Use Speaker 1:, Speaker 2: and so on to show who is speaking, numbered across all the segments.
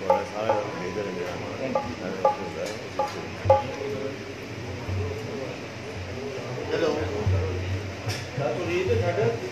Speaker 1: Well, that's higher than me, then again. Thank you. I don't feel that. Hello. That's what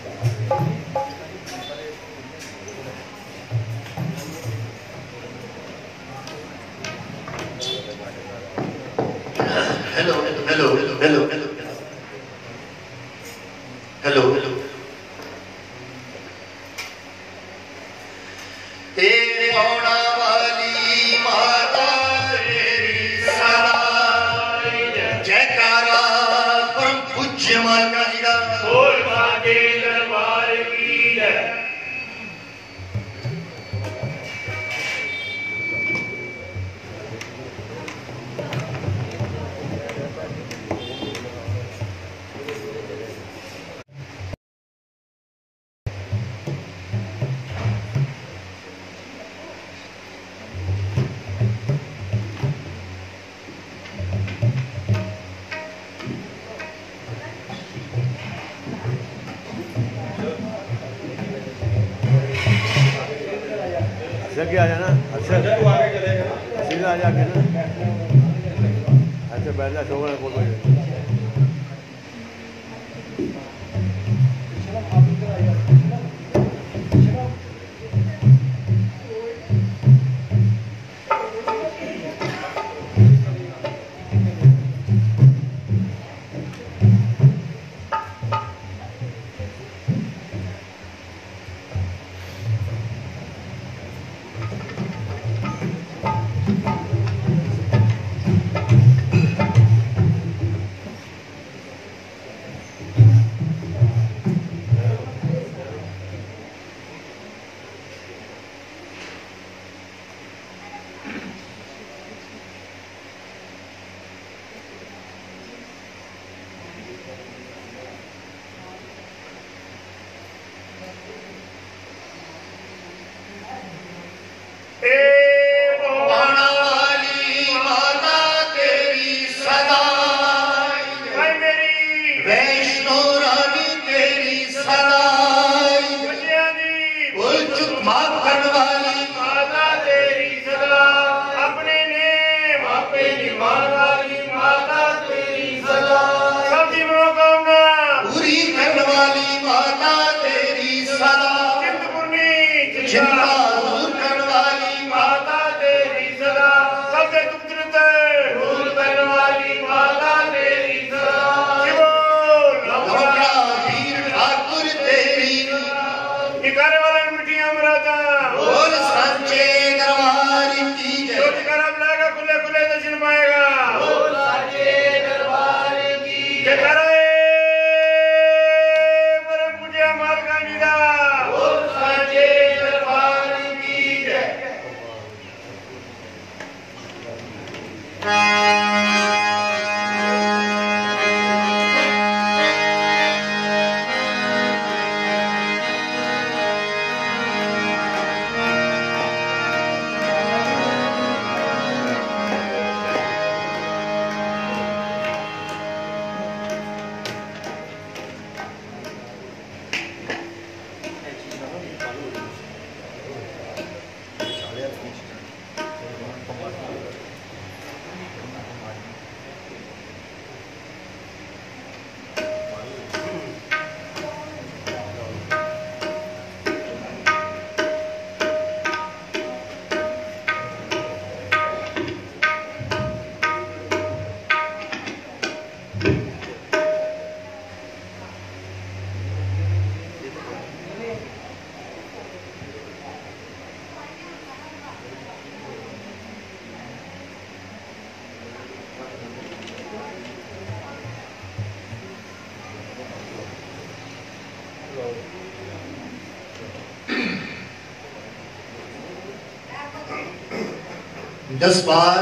Speaker 2: دس بار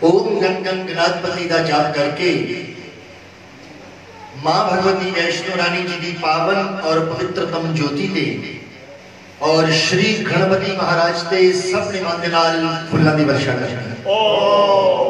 Speaker 2: اوم گن گن گنات پتی دا جاپ کر کے ماں بھگوتی ویشنو رانی جی دی پاون اور پوترتم جوتی دے اور شریف گھنبتی مہاراج تے سب نے ماتے نال فلاں دی ورشا
Speaker 3: کرنی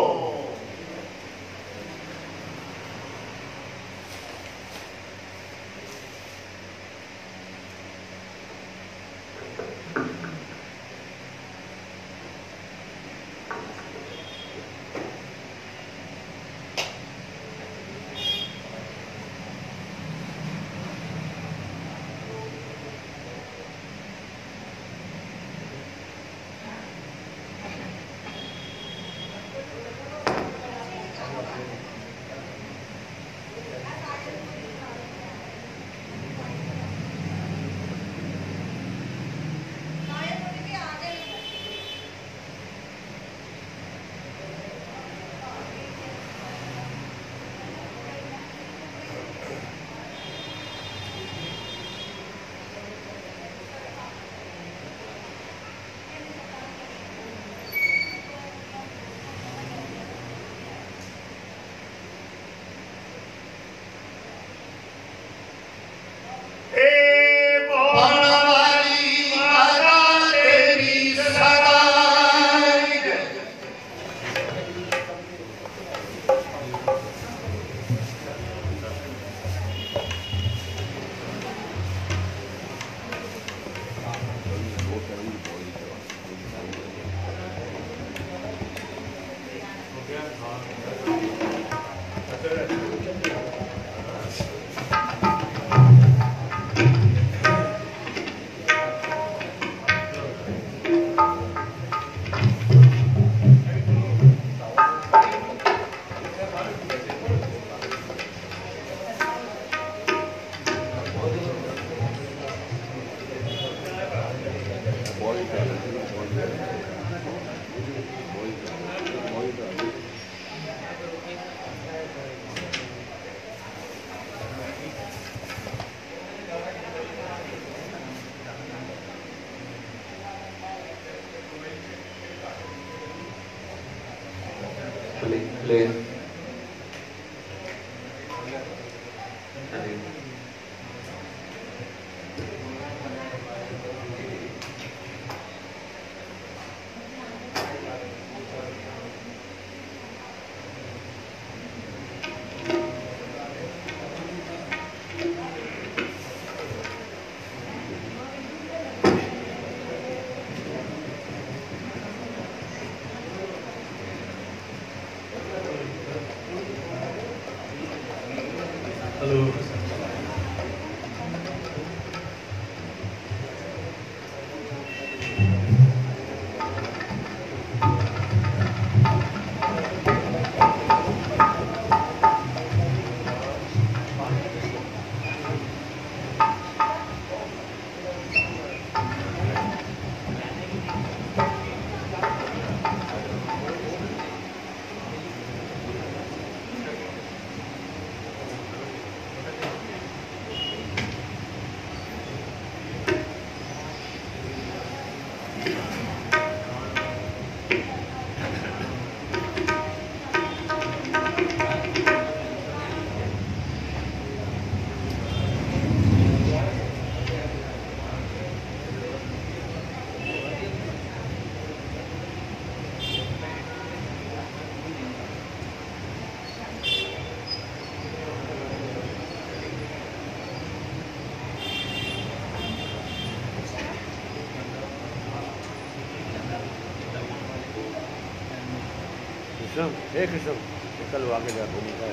Speaker 1: ایک قسم اس کا لگا کے جاتا ہے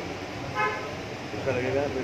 Speaker 1: اس کا لگے گا پھر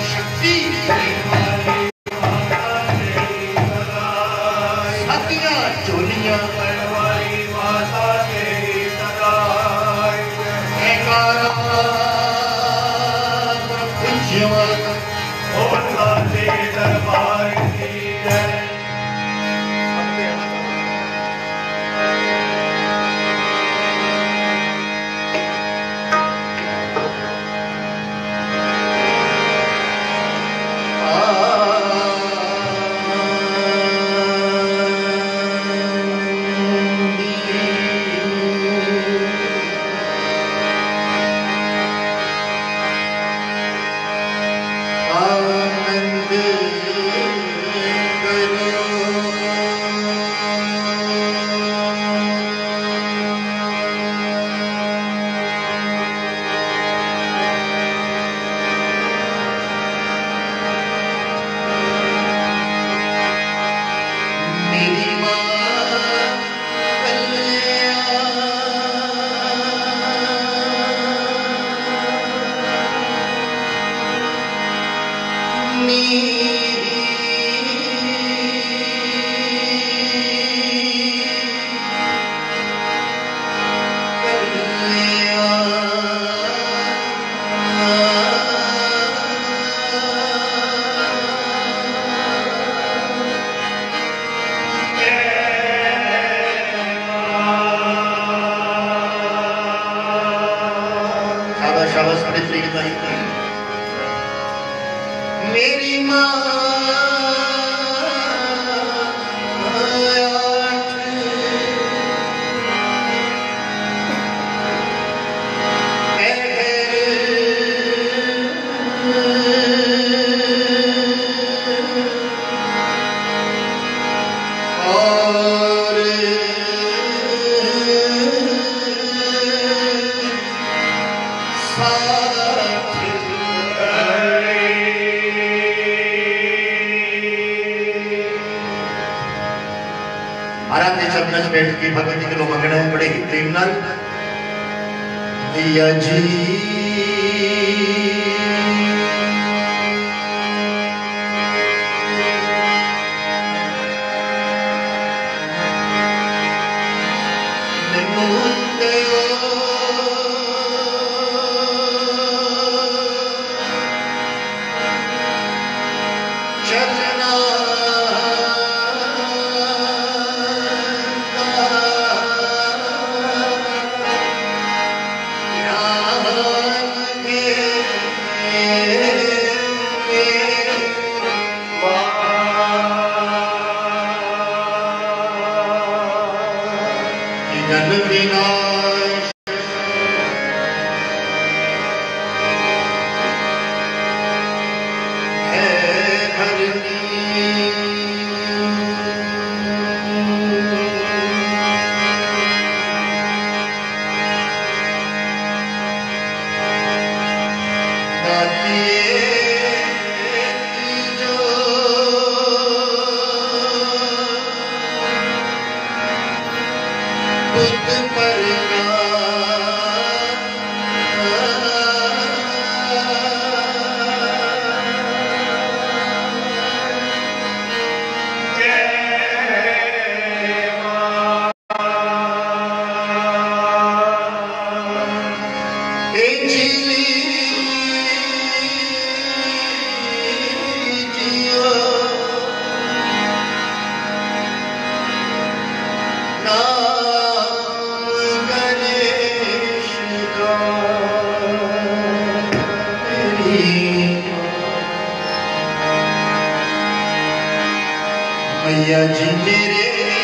Speaker 2: جی میرے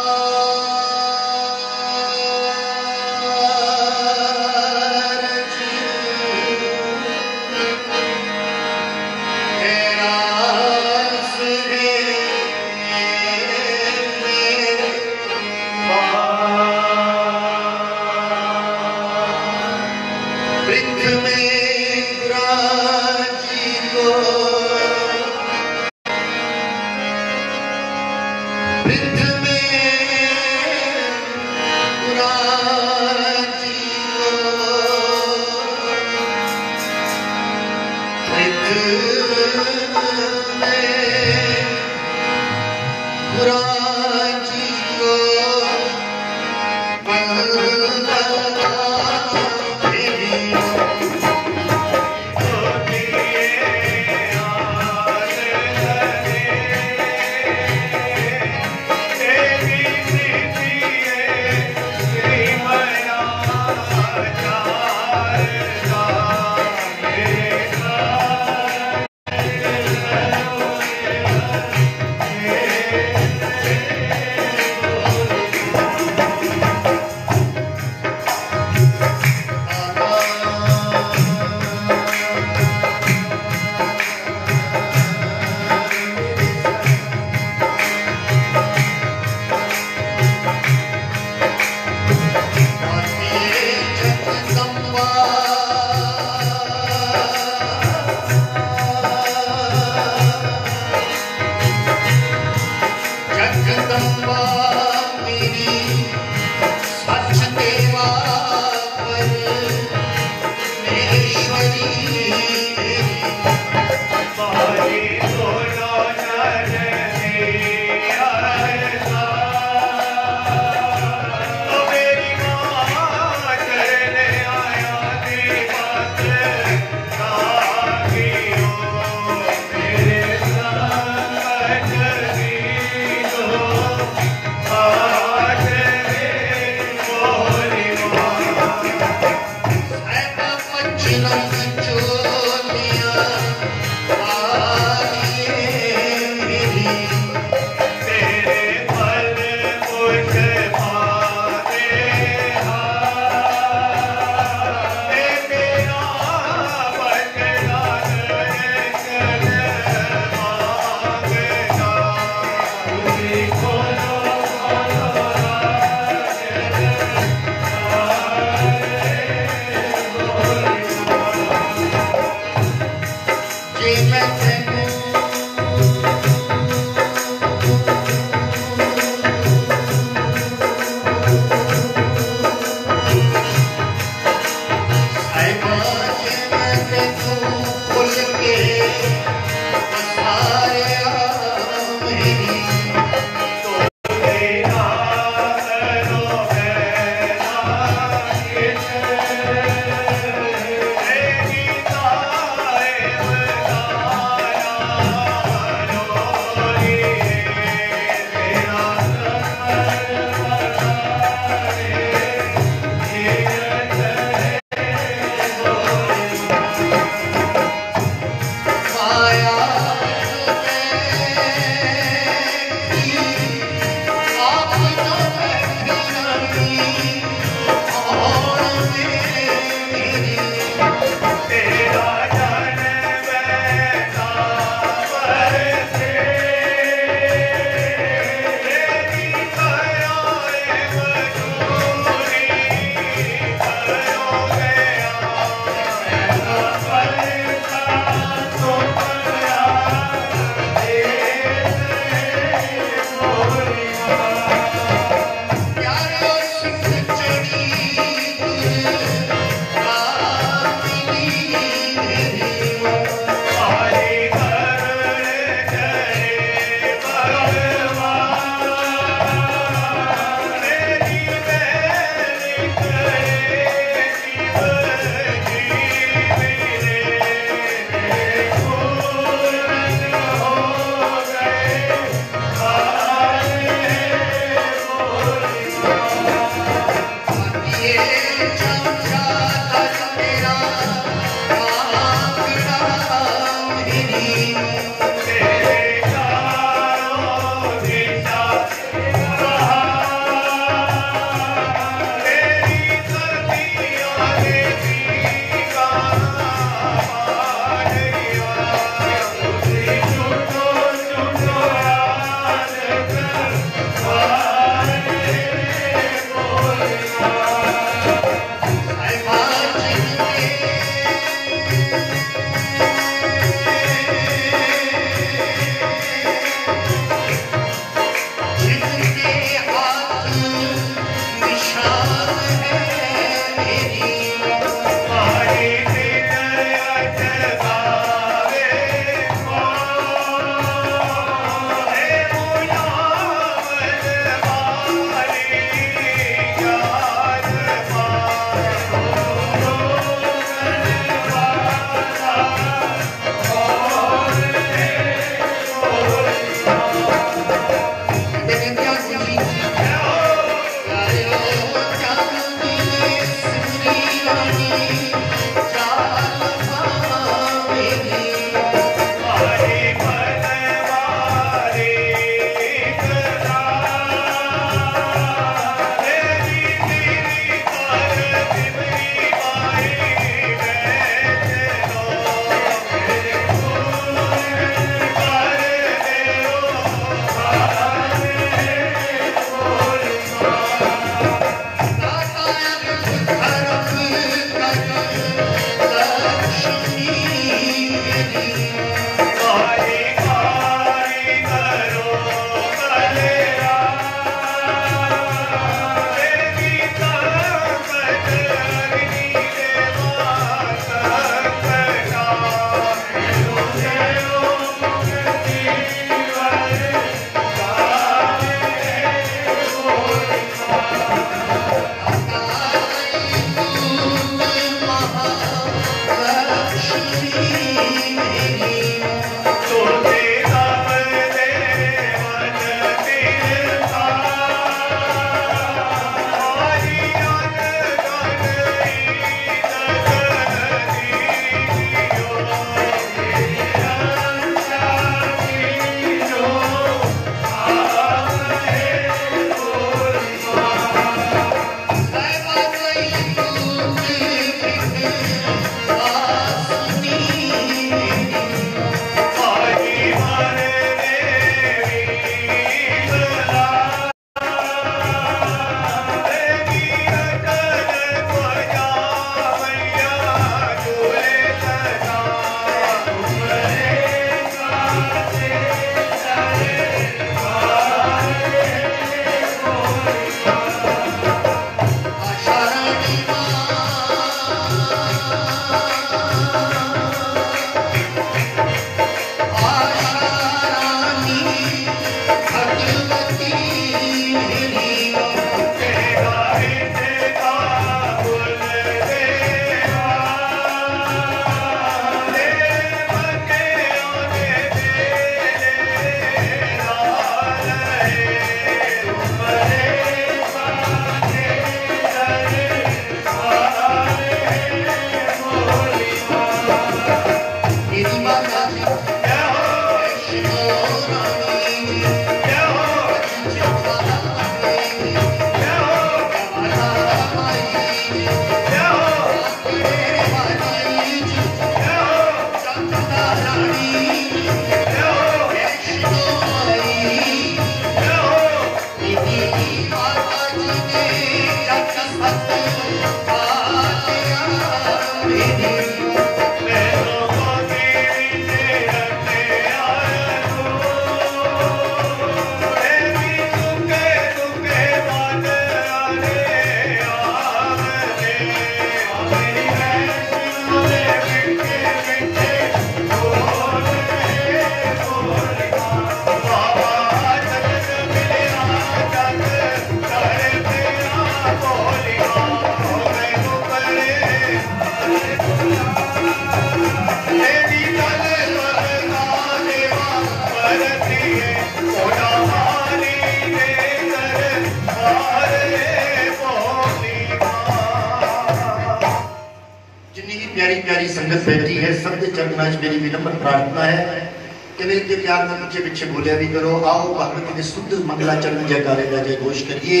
Speaker 2: پچھے بھولیا بھی کرو آؤ بہرد کے سبز منگلہ چرن جائے کارے گا جائے گوش کریے۔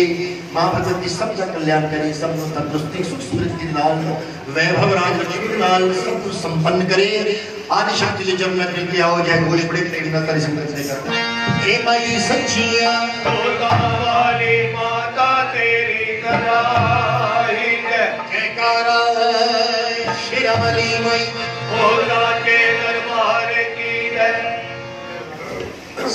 Speaker 2: ماں بھرد کی سب جائے کلیان کریے سب جائے تندرستی سکھ سورت کی نال ویب ہم راج رجی کی نال سب کو سمپن کرے۔ آدھ شاہ کے لیے جب میں دل کے آؤ جائے گوش پڑے پڑے گنا تاری سمجھے کرتے ہیں اے مائی سچیا
Speaker 3: تو دعوالی ماتا تیری قرائی کہہ
Speaker 2: کارا شیرہ ملی مائی۔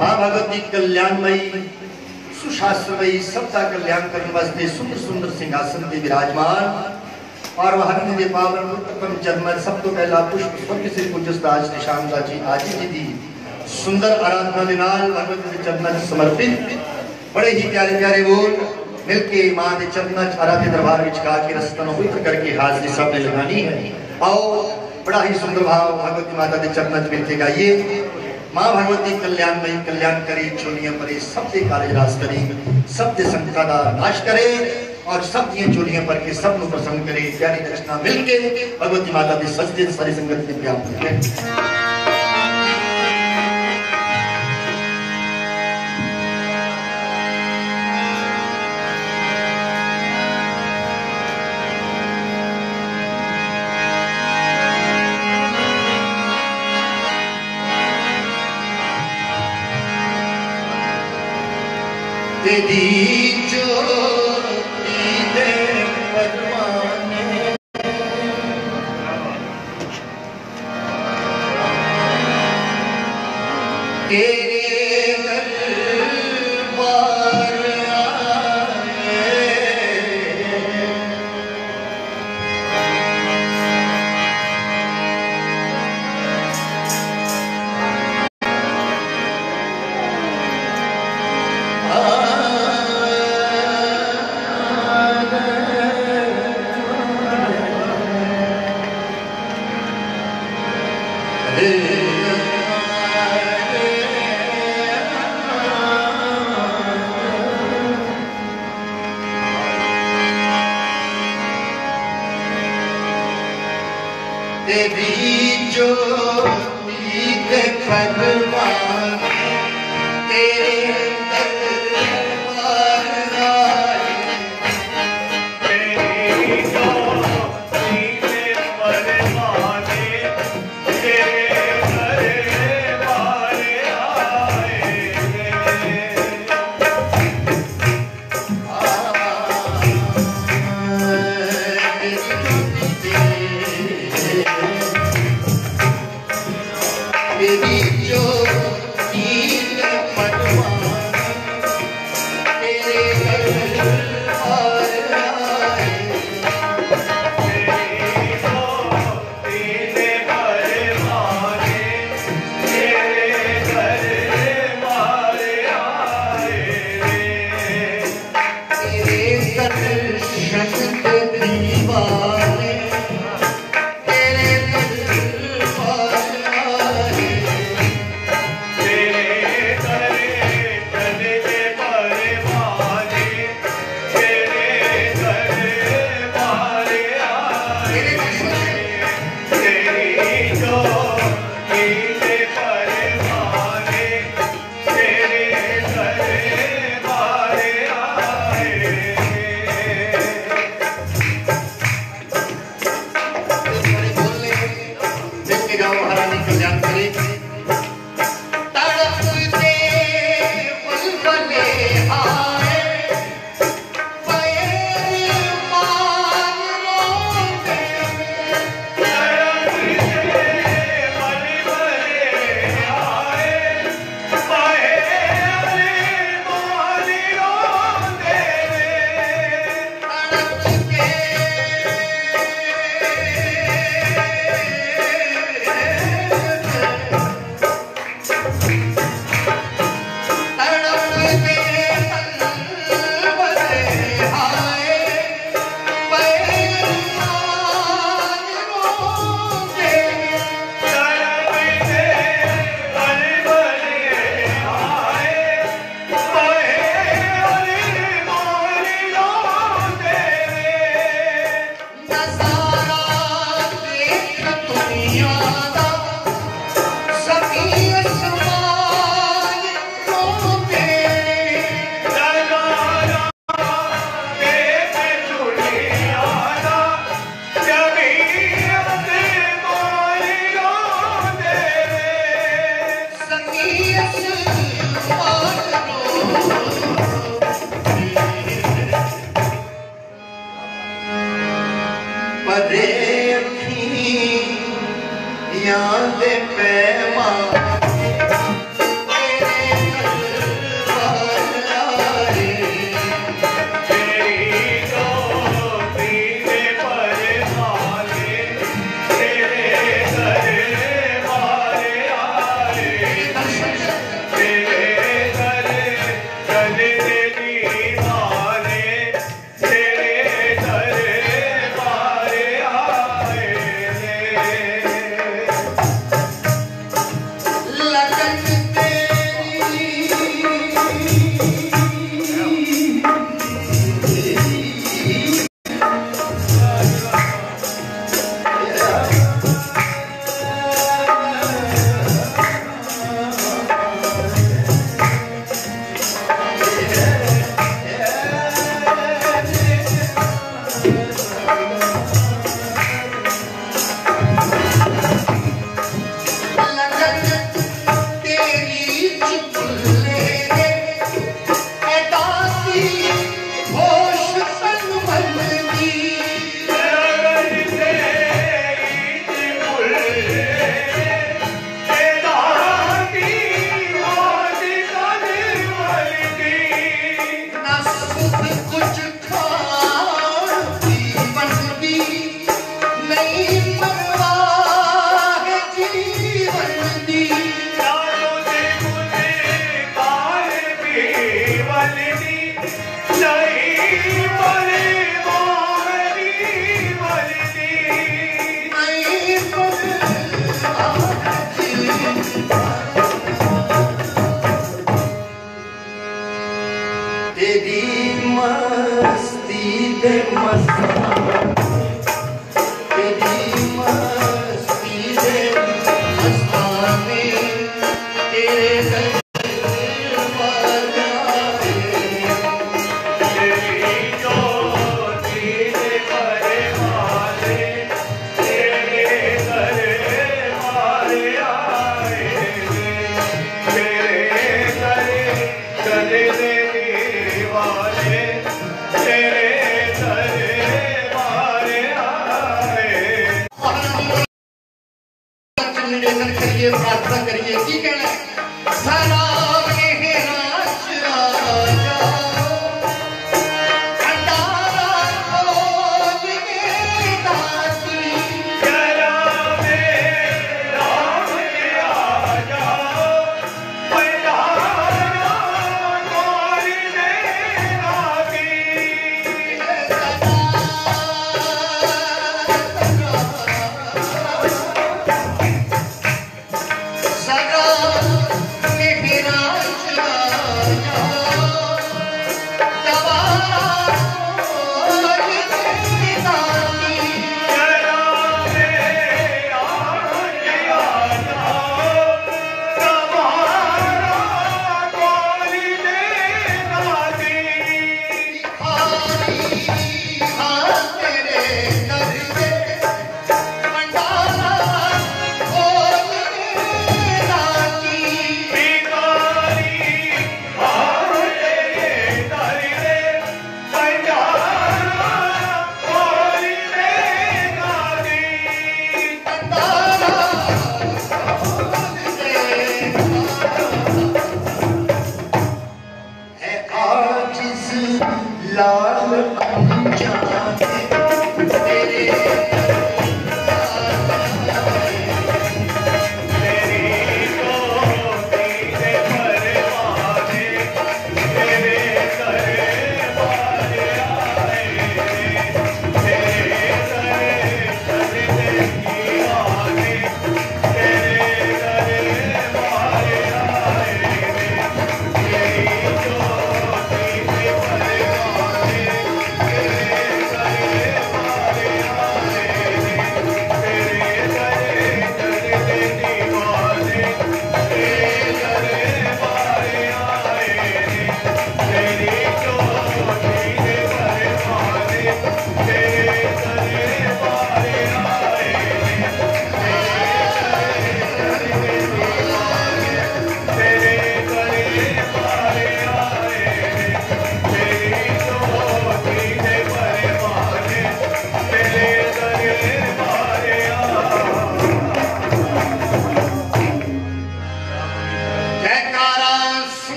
Speaker 2: ਮਾਂ ਭਗਵਤੀ ਕਲਿਆਣਮਈ ਸੁਸ਼ਾਸਨਮਈ ਸਭ ਦਾ ਕਲਿਆਣ ਕਰਨ ਵਾਸਤੇ ਸੁੰਦਰ ਸੁੰਦਰ ਸਿੰਘਾਸਨ ਤੇ ਵਿਰਾਜਮਾਨ اور وہاں کے پاون متقم چرمن سب تو پہلا پشپ پک سے آج نشان دا جی آج جی دی۔ سندر آرادنا دنال بھگوت کے جی چرمن سمرپن بڑے ہی پیارے پیارے بول ملکے ماں دے چرمن چارا دے دربار وچکا کے رستن ہوئی کر کے حاضری سب نے لگانی ہے۔ آؤ، بڑا ہی سندر بھاؤ بھگوت جی ماتا دے چرمن مل کے گائیے۔ ماں ਭਗਵਤੀ ਕਲਿਆਣ ਮਈ ਕਲਿਆਣ ਕਰੀ ਚੋਲੀਆਂ ਪਰੇ ਸਭ ਦੇ ਕਾਰਜ ਰਾਸ ਕਰੀ ਸਭ ਦੇ ਸੰਕਟਾਂ ਦਾ ਨਾਸ਼ اور سب یہ چولیاں پر کے سب نو پسند کرے یعنی پیاری رچنا مل کے بھگوتی ماتا کے سجدے ساری سنگت کرے করে দিচ্ছ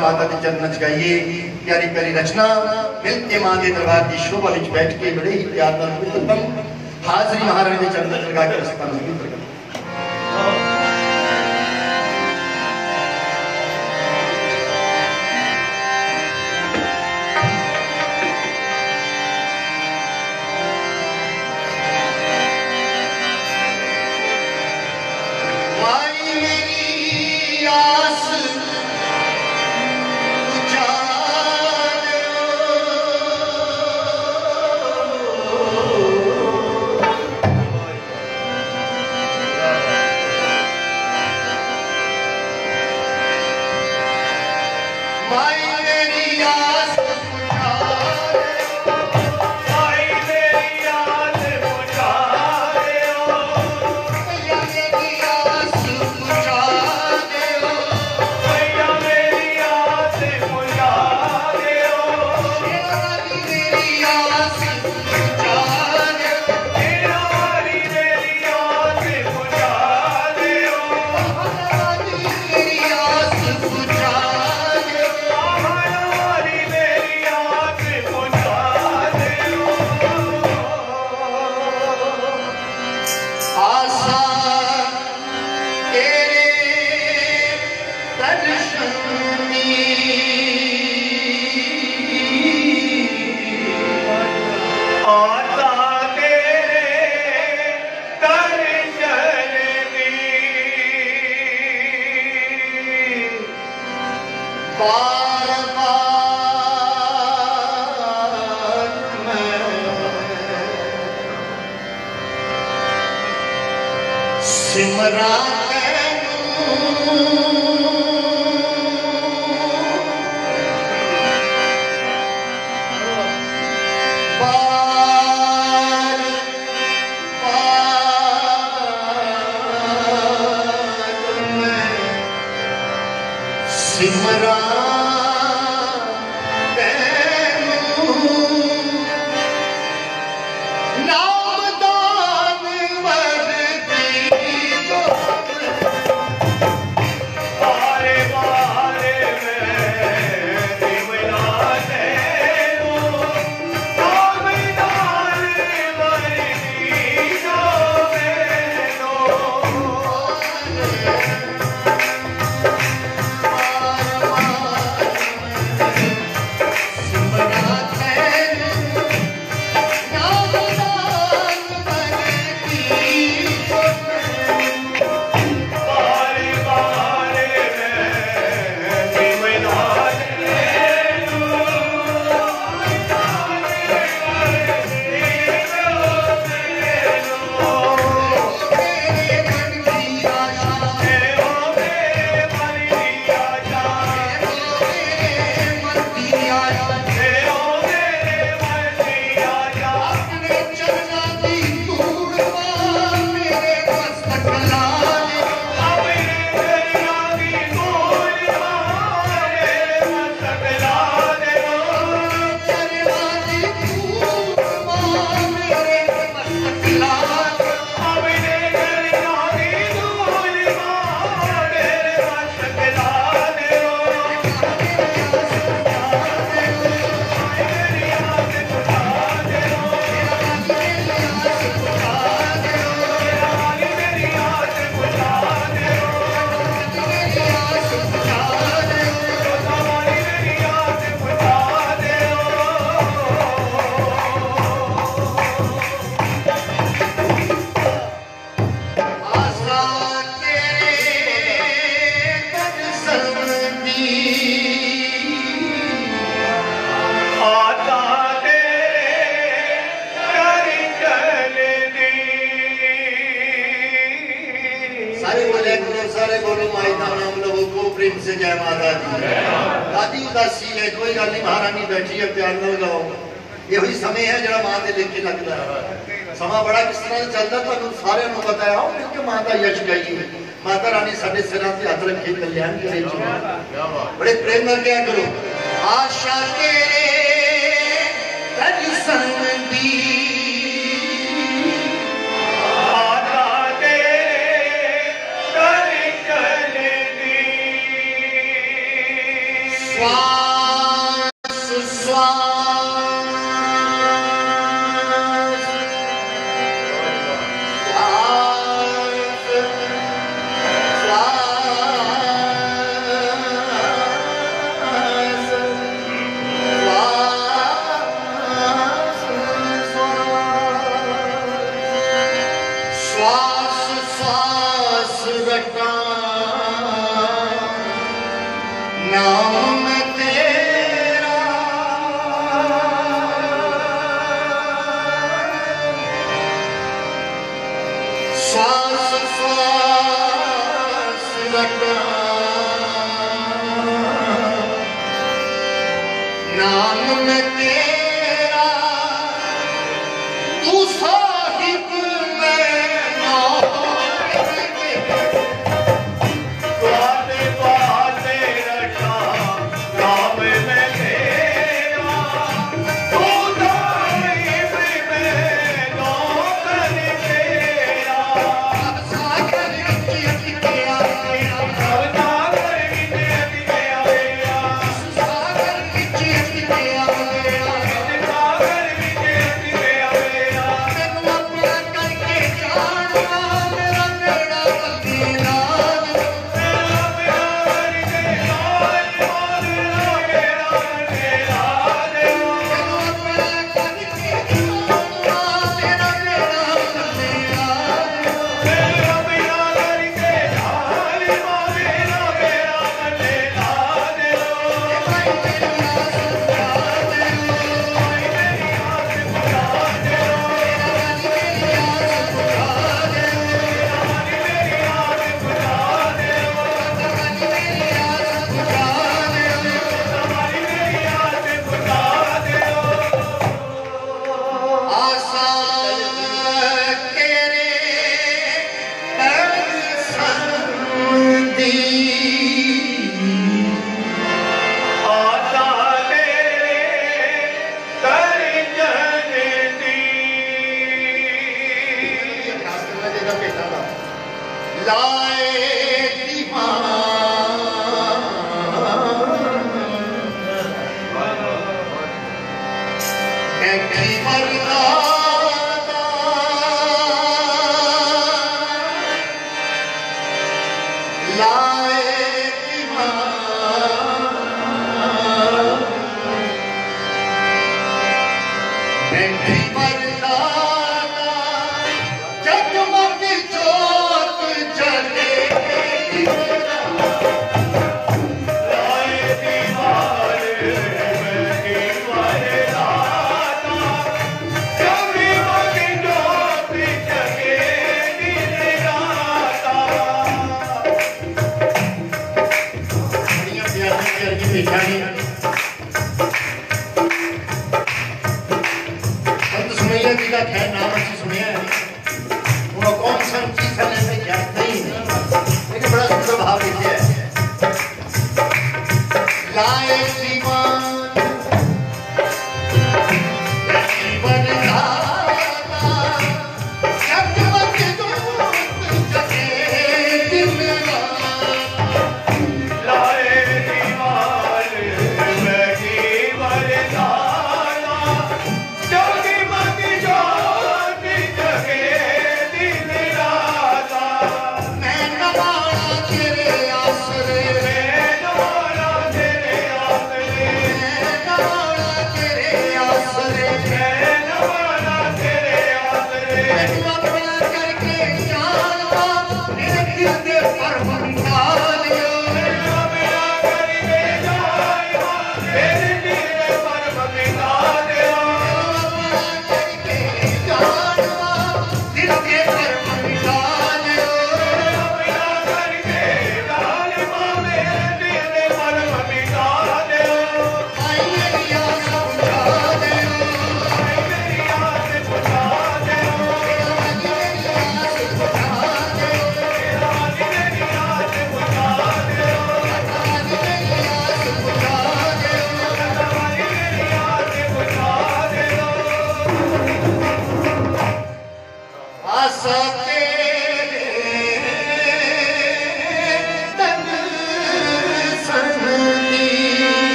Speaker 2: ماتائیے پیاری پیاری رچنا ملتے ماں کے دربار کی شوبھا بیٹھ کے بڑے ہی پیار حاضری مہارا چند بار بار میں سمرا Black Bear.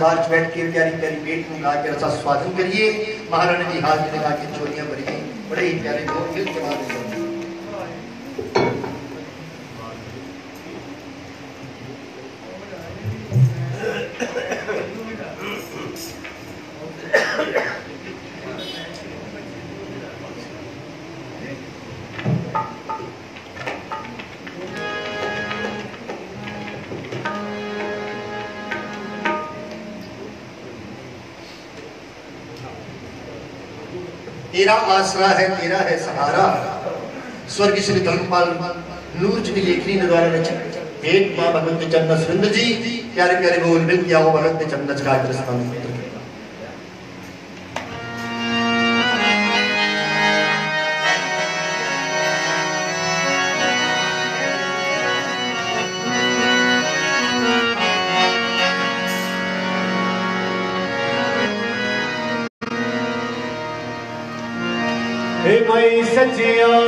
Speaker 2: دربار چھوٹ کے پیاری پیاری بیٹ نے کہا کہ رسا سوادن کریے مہارانہ جی حاضر نے کہا آسرا ہے، تیرا ہے، سہارا۔ سورگ شری سری دھرمپال نورج کی لیکھنی دوارا رچی ایک ماں بھگوت چند سرند جی۔ پیارے پیارے بول بن کیا ہو بھگوت چند کا درستان
Speaker 4: Jason Dion.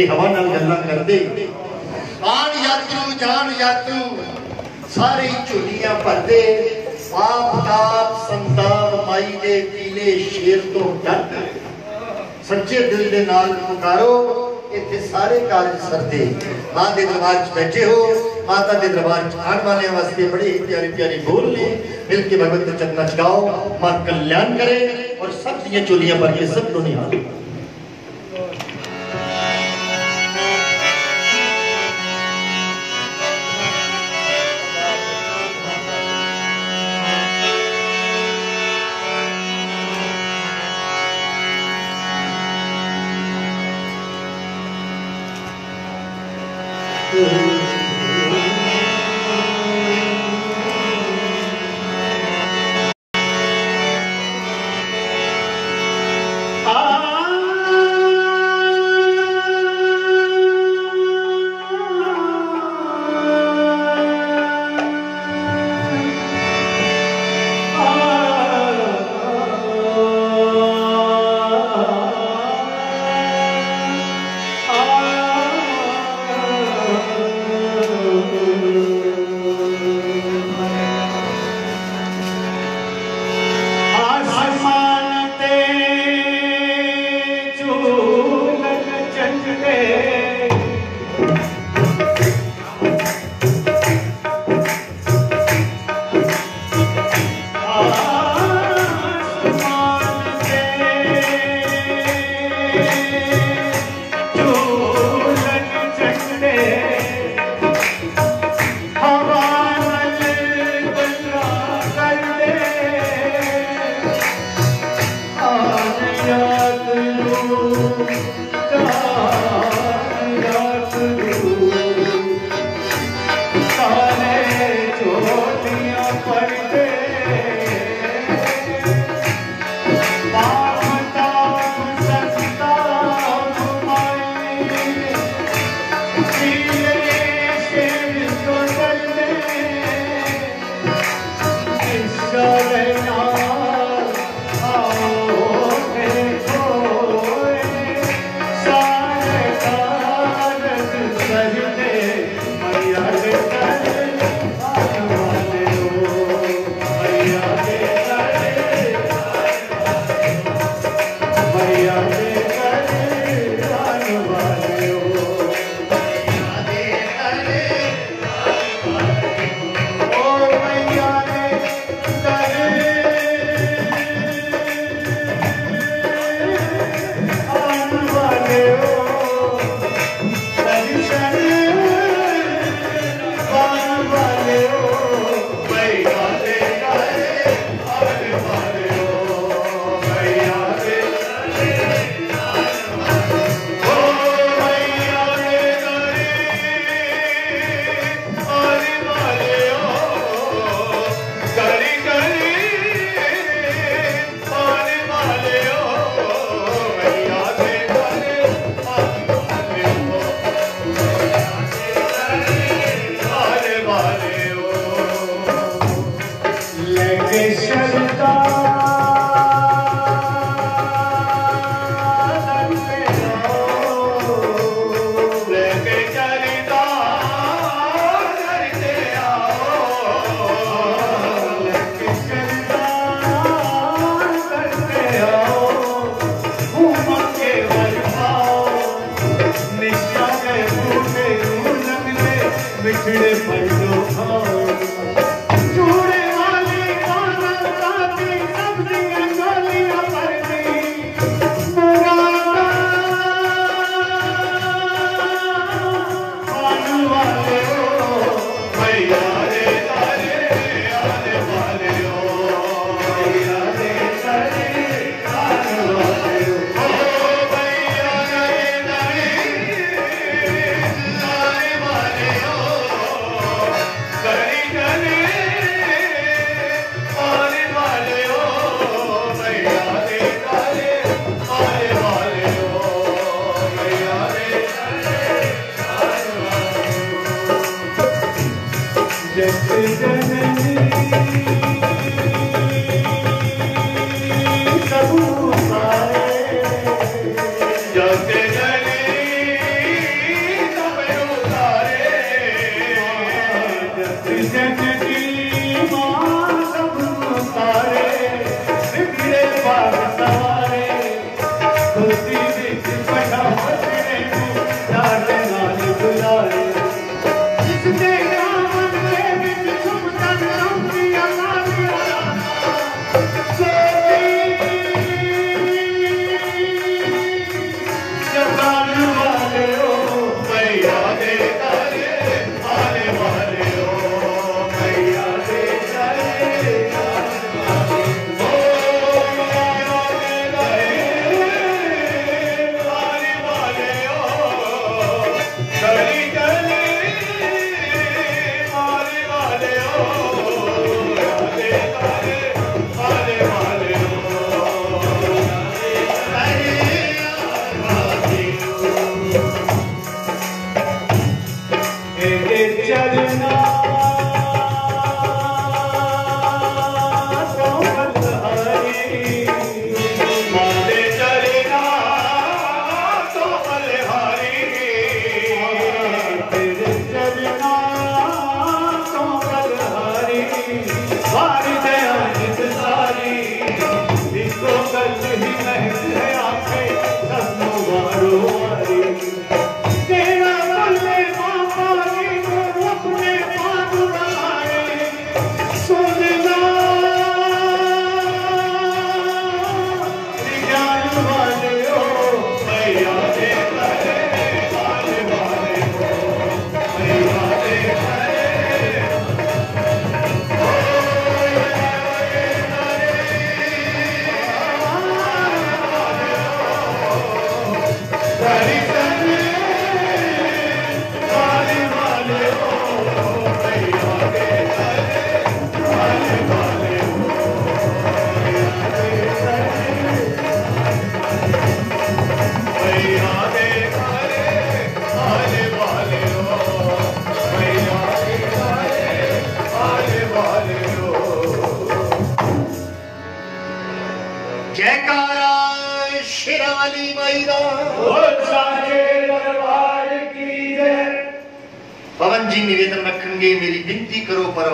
Speaker 2: ٹھنڈی ہوا نال گلاں کردے آن یاترو جان یاترو ساری چولیاں پردے آپ تاپ سنتاب مائی دے پیلے شیر تو ڈٹ سچے دل دے نال پکارو اتنے سارے کارج سردے ماں دے دربار چ بیٹھے ہو ماتا دے دربار چ آن والے واسطے بڑے پیاری پیاری بول نے مل کے بھگت چندنا چگاؤ ماں کلیان کرے اور سب دیاں چولیاں بھر کے سب کو نہاں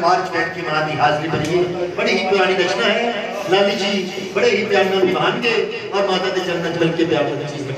Speaker 2: بھگوت دربار کی بیٹھ کے ماں دی حاضری بنیے بڑی ہی پرانی رچنا ہے۔ لالی جی بڑے ہی پیار نال نبھان کے اور ماتا دے چرن چل کے پیار نال چیز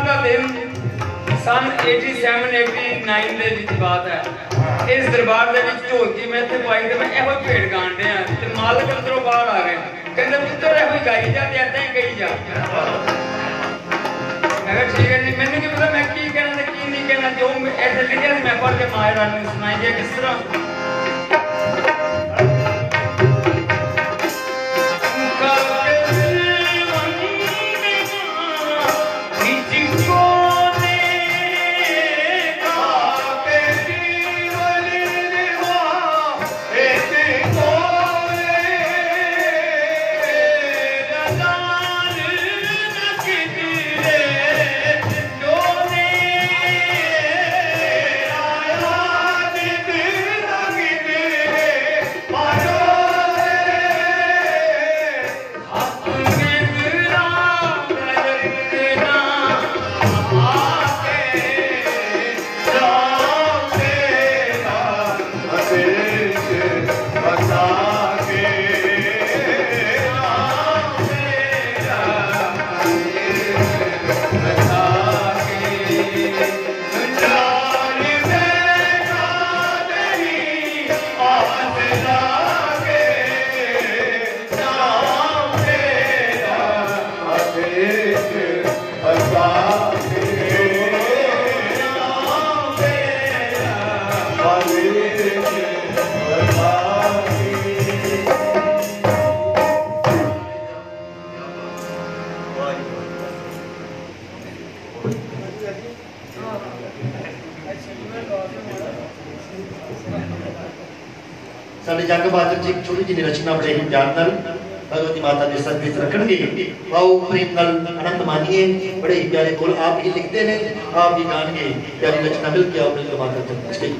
Speaker 4: ਮੰਗਲਵਾਰ ਦਾ ਦਿਨ ਸਨ 87 89 ਦੇ ਵਿੱਚ ਬਾਤ ਹੈ। ਇਸ ਦਰਬਾਰ ਦੇ ਵਿੱਚ ਢੋਲਕੀ ਮੈਂ ਇੱਥੇ ਪਾਈ ਤੇ ਮੈਂ ਇਹੋ ਭੇਡ ਗਾਣ ਡਿਆ। ਤੇ ਮਾਲਕ ਅੰਦਰੋਂ ਬਾਹਰ ਆ ਗਏ। ਕਹਿੰਦੇ, ਪੁੱਤਰ, ਇਹੋ ਹੀ ਗਾਈ ਜਾ ਤੇ ਏਦਾਂ ਹੀ ਗਈ ਜਾ। ਮੈਂ ਕਿਹਾ, ਠੀਕ ਹੈ ਜੀ। ਮੈਨੂੰ ਕੀ ਪਤਾ ਮੈਂ ਕੀ ਕਹਿਣਾ ਤੇ ਕੀ ਨਹੀਂ ਕਹਿਣਾ। ਜੋ ਇੱਥੇ ਲਿਖਿਆ ਮੈਂ ਪੜ੍ਹ ਕੇ ਮਾਇਰ ਨੂੰ ਸੁਣਾਈ ਜੇ ਕਿਸ ਤਰ੍ਹਾਂ।
Speaker 2: بات جی چھوٹی جی نے ಭಾಗದಲ್ಲಿ ಚುರುಕಿನ ರಚನಾ ಬೆಳೆಗೆ ಜಾಣರು بھگوتی ماتا دے سر بھیت رکھن گے واؤ پریم نل انت مانیے بڑے ہی پیارے کول آپ ہی لکھتے ہیں آپ ہی جان گے پیاری رچنا مل کے آپ مل ماتا ماتا بچ گئی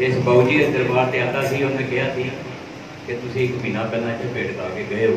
Speaker 5: اس باؤ جی دربار سے آتا سی انہیں کہا تھی کہ تسی ایک مہینہ پہلے پیٹ کھا کے گئے ہو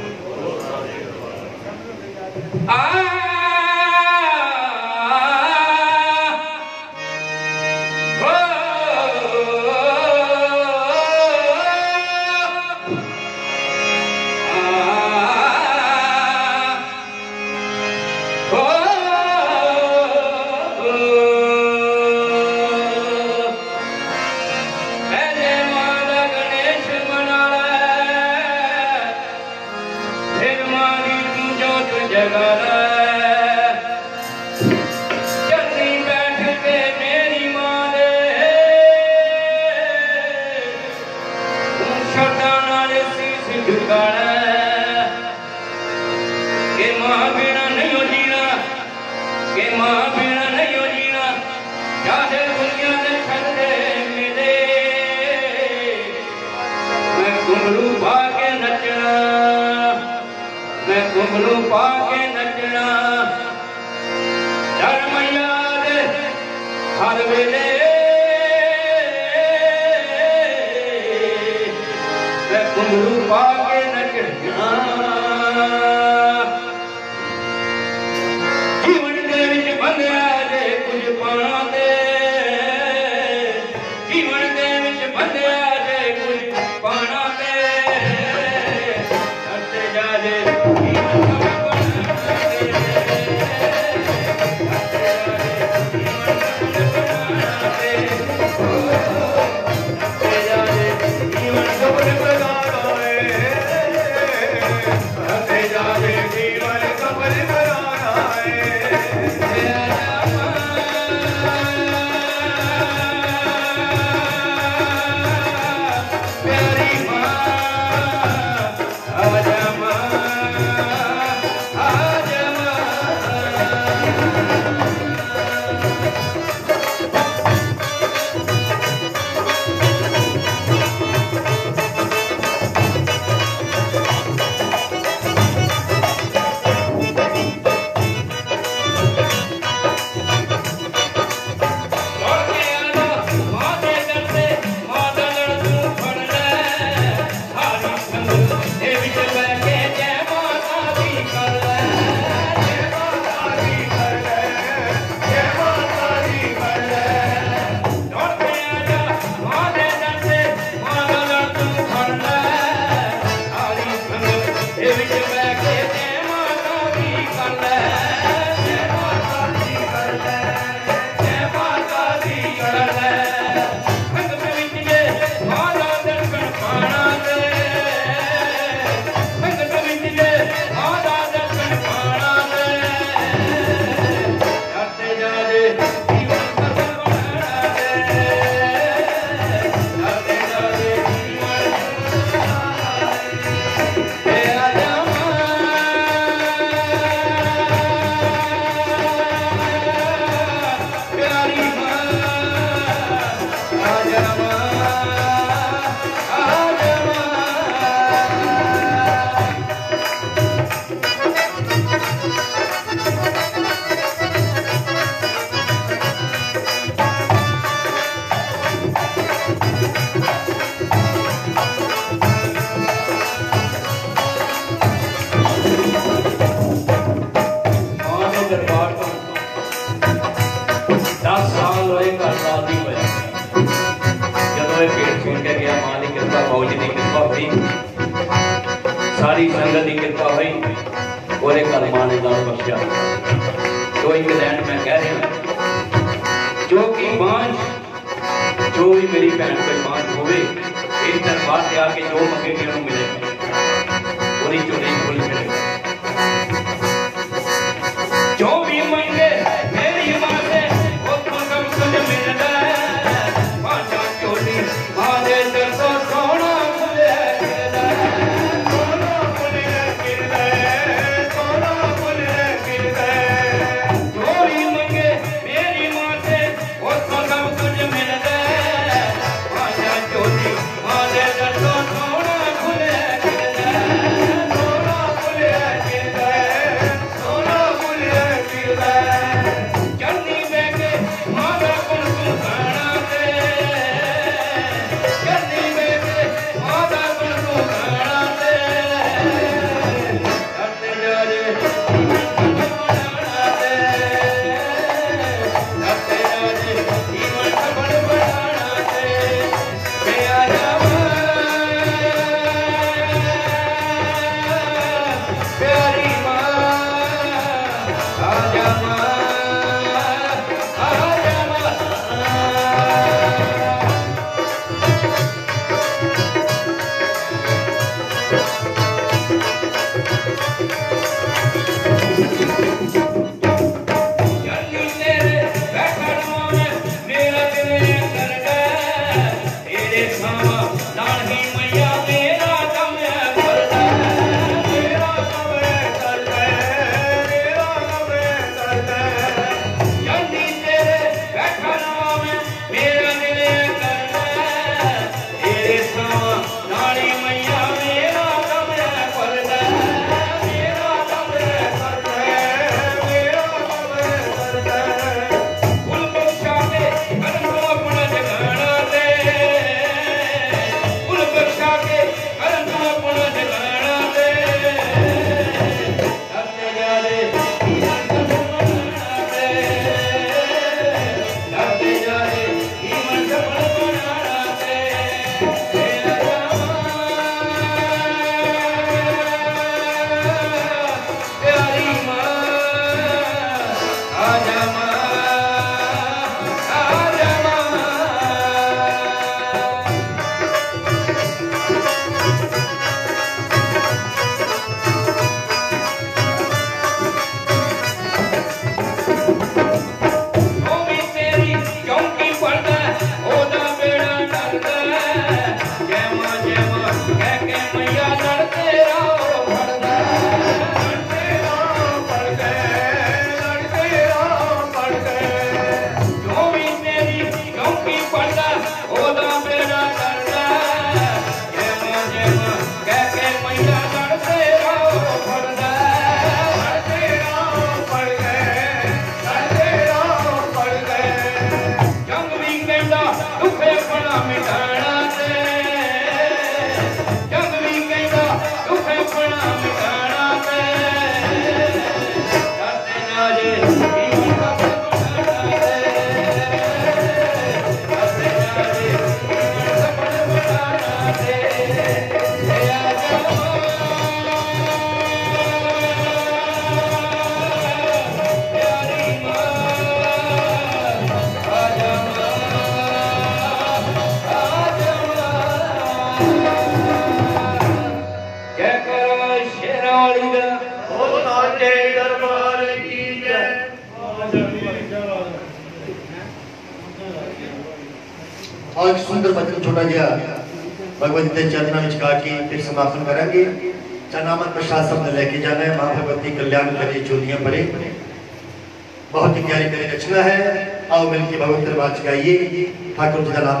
Speaker 6: ਹੋ چھپا نچنا شرم یاد ہر ویلے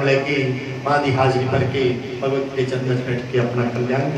Speaker 2: لے کے ماں دی حاضری بھر کے بھگوت کے چندر بیٹھ کے اپنا کلیان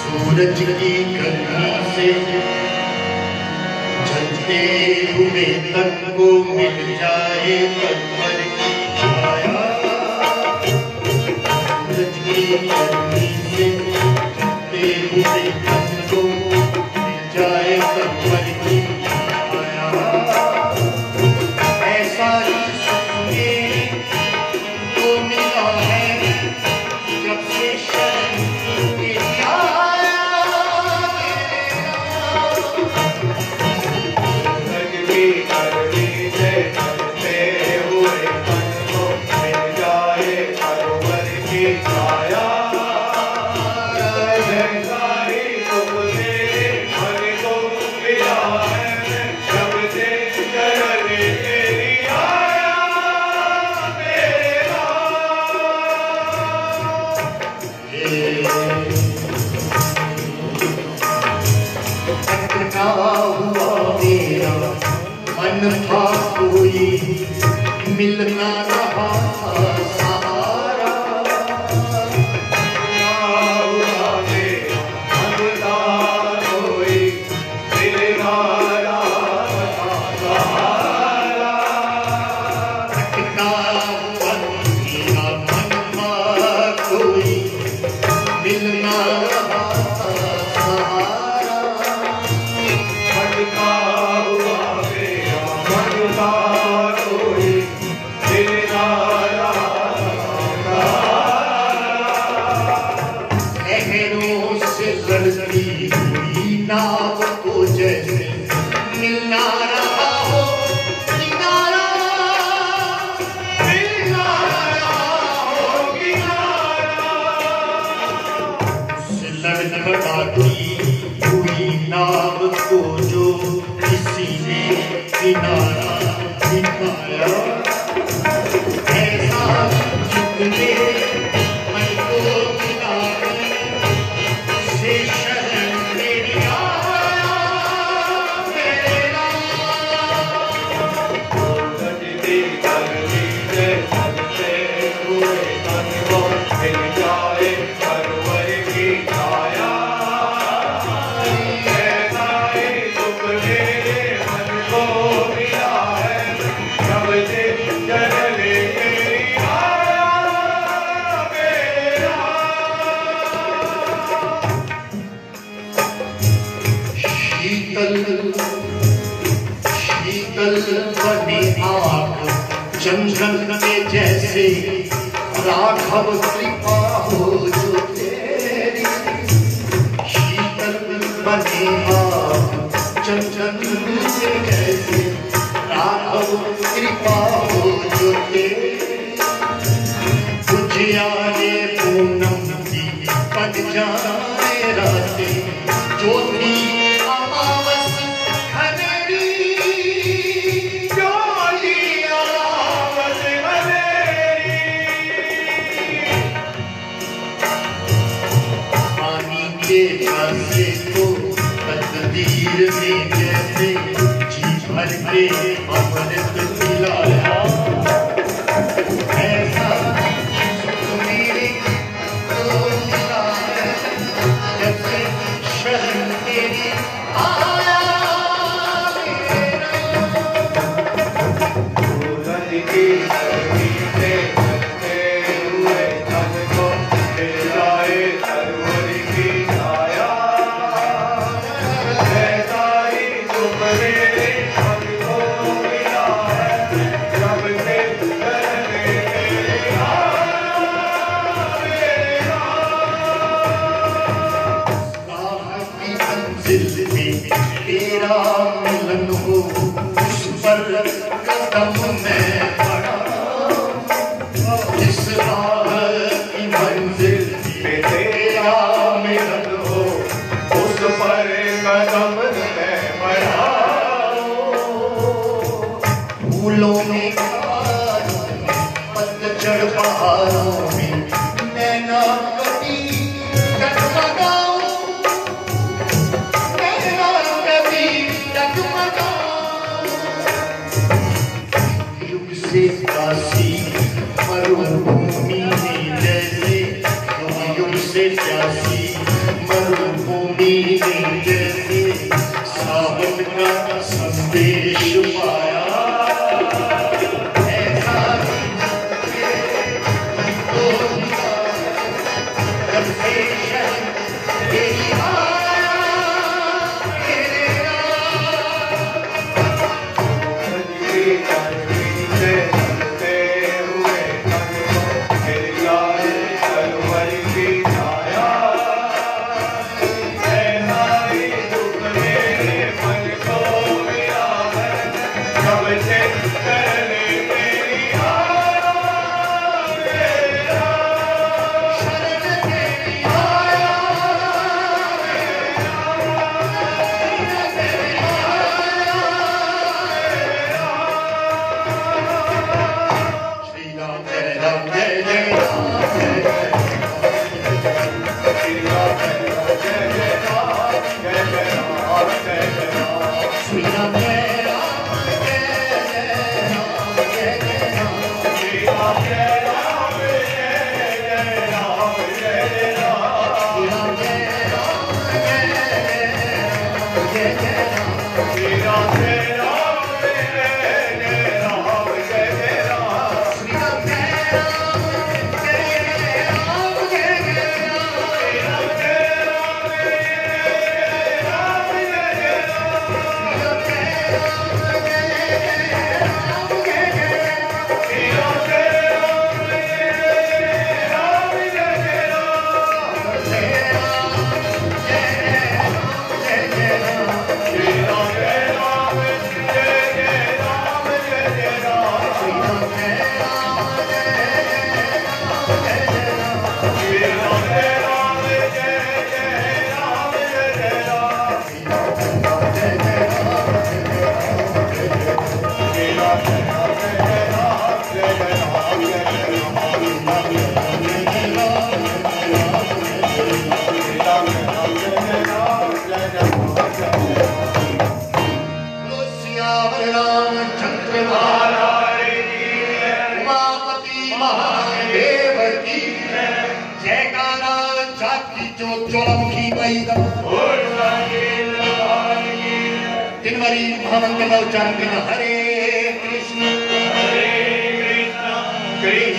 Speaker 2: سورج کی گرمی سے جلتے ہوئے تک کو مل جائے تک Thank you.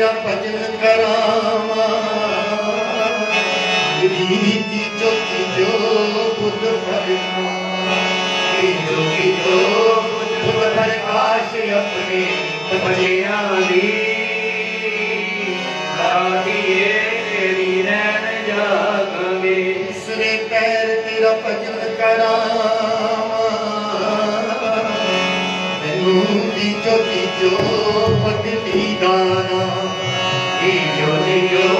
Speaker 2: تیرا بھجن کراما بیوی کی جو کی دانا
Speaker 6: You.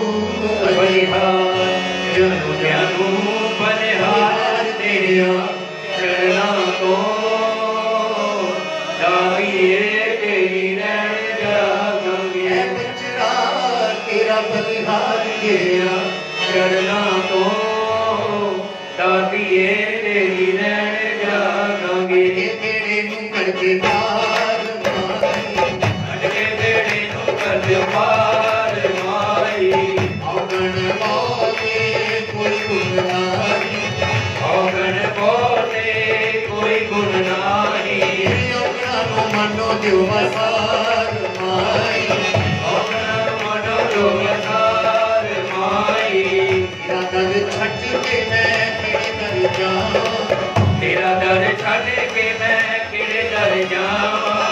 Speaker 2: جاواں
Speaker 6: تیرا در چھڈ کے میں در جاواں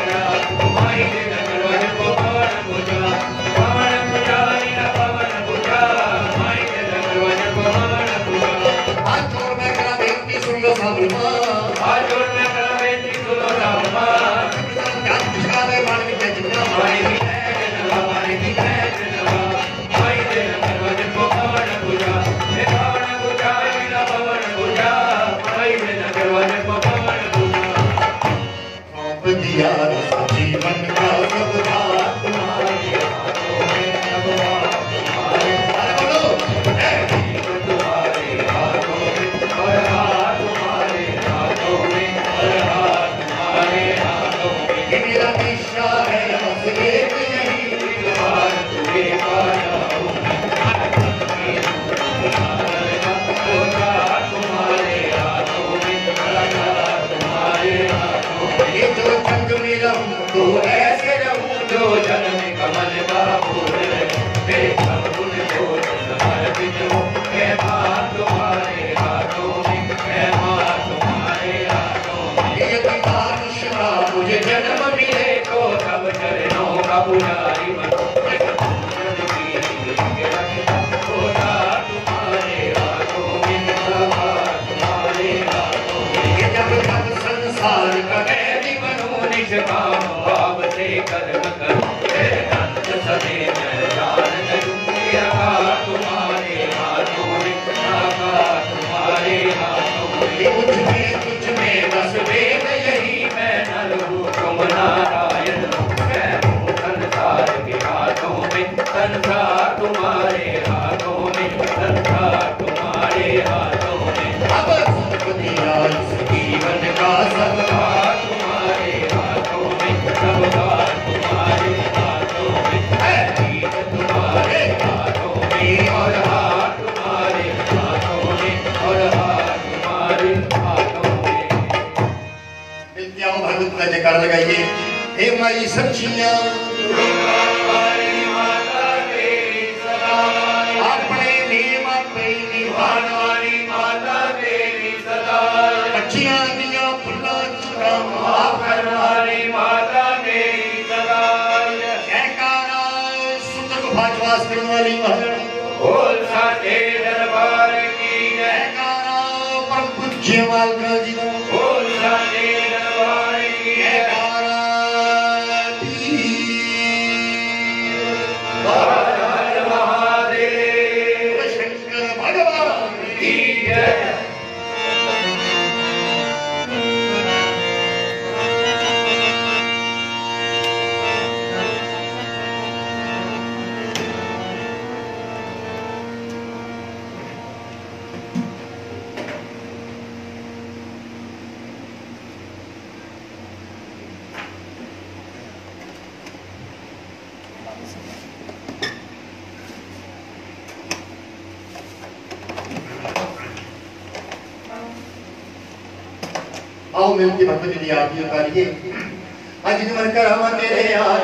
Speaker 6: ہاتھوں تمہارے ہاتھوں
Speaker 2: کا سب
Speaker 6: بھار
Speaker 2: ہے مائی سبزیاں پاک واس والی مہر۔
Speaker 6: بول ساڈے دربار کی جے۔
Speaker 2: کارا پرب جمال کا جی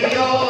Speaker 2: Hey, yo.